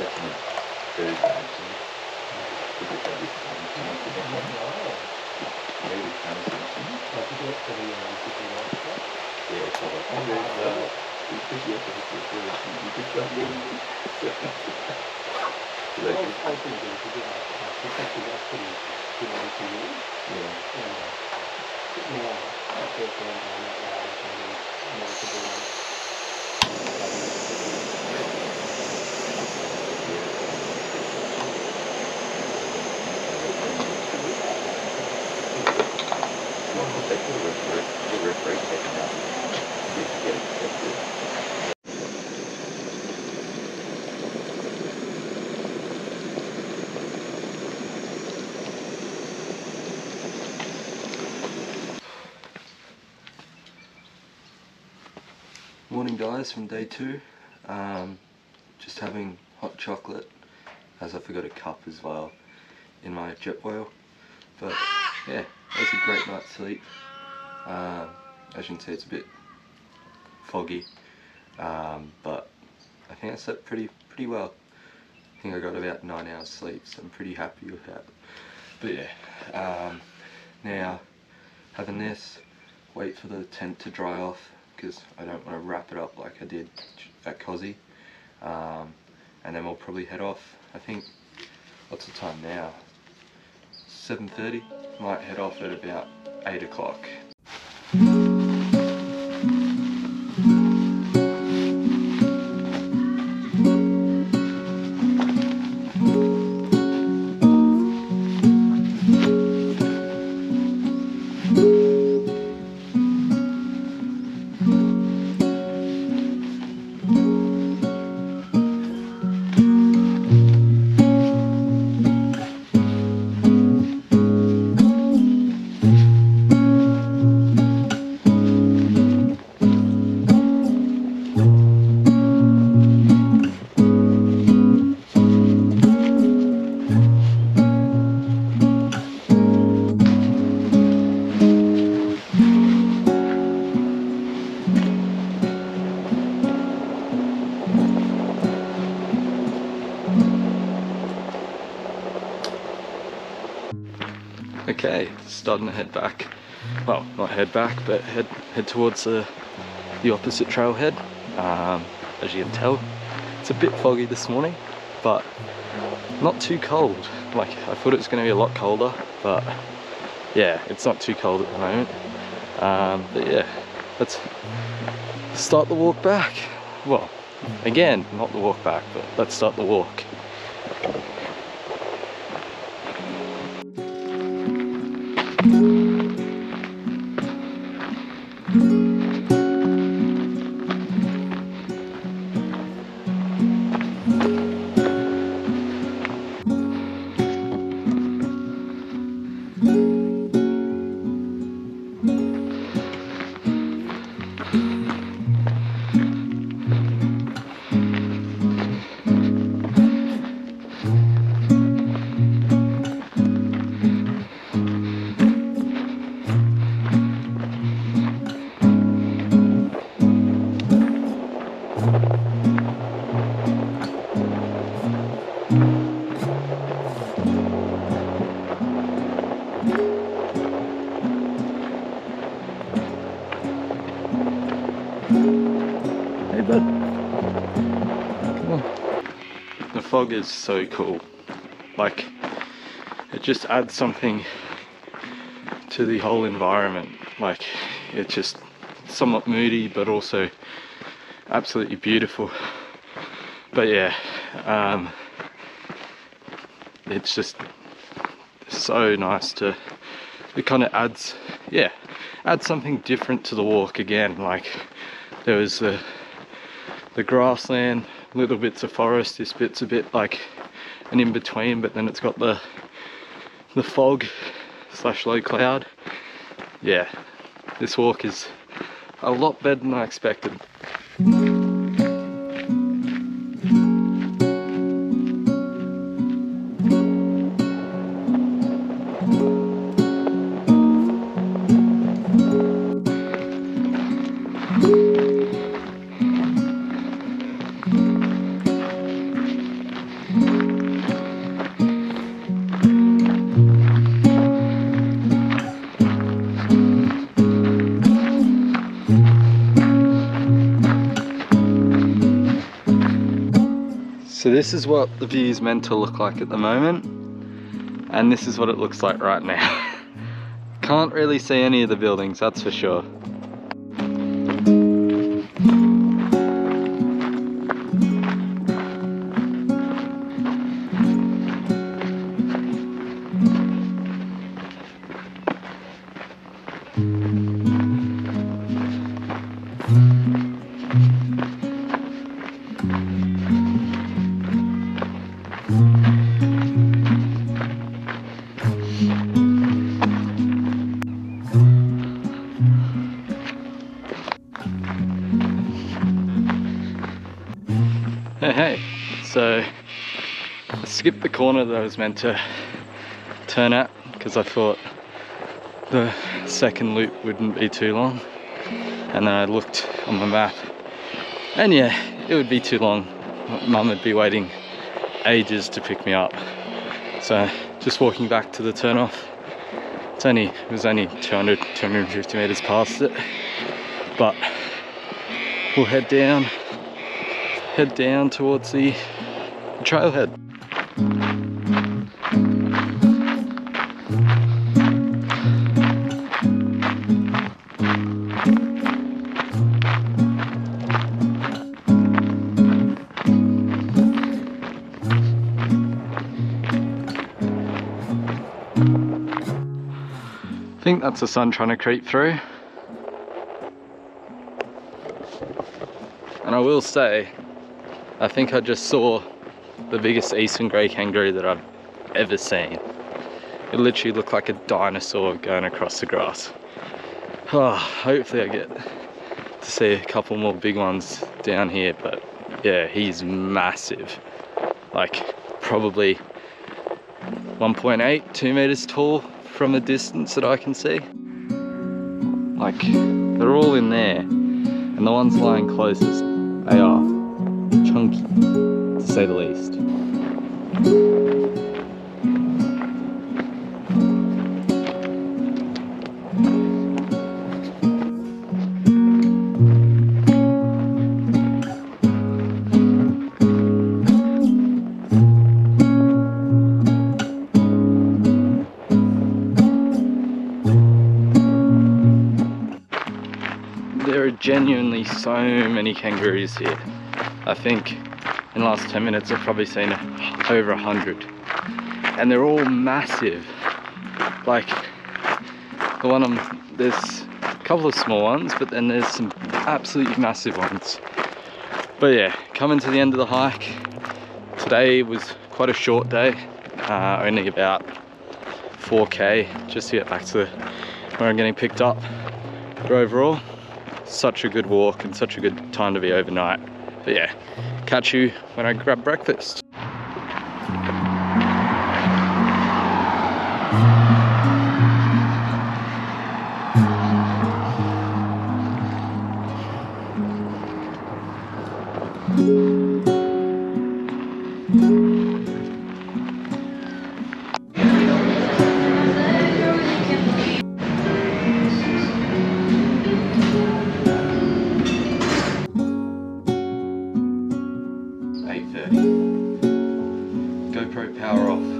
Yeah, Morning guys from day two. Um, just having hot chocolate as I forgot a cup as well in my Jetboil. But yeah, it was a great night's sleep. Um, as you can see it's a bit foggy. Um, but I think I slept pretty pretty well. I think I got about nine hours sleep so I'm pretty happy with that. But yeah, um, now having this, wait for the tent to dry off because I don't want to wrap it up like I did at Cozzy. Um, and then we'll probably head off. I think, what's the time now? 7.30? Might head off at about 8 o'clock. Okay, starting to head back. Well, not head back, but head head towards the the opposite trailhead. Um, as you can tell, it's a bit foggy this morning, but not too cold. Like I thought it was going to be a lot colder, but yeah, it's not too cold at the moment. Um, but yeah, let's start the walk back. Well, again, not the walk back, but let's start the walk. Hey bud. Come on. The fog is so cool. Like, it just adds something to the whole environment. Like, it's just somewhat moody, but also absolutely beautiful. But yeah, um, it's just so nice to, it kind of adds, yeah, adds something different to the walk again. Like, there was the the grassland, little bits of forest. This bit's a bit like an in between, but then it's got the the fog slash low cloud. Yeah, this walk is a lot better than I expected. So this is what the view is meant to look like at the moment. And this is what it looks like right now. Can't really see any of the buildings, that's for sure. Hey. So, I skipped the corner that I was meant to turn at because I thought the second loop wouldn't be too long. And then I looked on my map and yeah, it would be too long. Mum would be waiting ages to pick me up. So, just walking back to the turnoff. It's only, it was only 200, 250 meters past it. But we'll head down head down towards the trailhead. Think that's the sun trying to creep through. And I will say, I think I just saw the biggest eastern grey kangaroo that I've ever seen. It literally looked like a dinosaur going across the grass. Oh, hopefully I get to see a couple more big ones down here, but yeah, he's massive. Like probably 1.8, 2 meters tall from a distance that I can see. Like, they're all in there, and the ones lying closest, they are chunky, to say the least. Genuinely so many kangaroos here. I think in the last 10 minutes I've probably seen over hundred. And they're all massive. Like the one I'm there's a couple of small ones but then there's some absolutely massive ones. But yeah coming to the end of the hike. Today was quite a short day uh, only about 4k just to get back to where I'm getting picked up. But overall such a good walk and such a good time to be overnight but yeah, catch you when I grab breakfast. GoPro power off.